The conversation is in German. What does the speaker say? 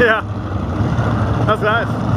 Ja, das live.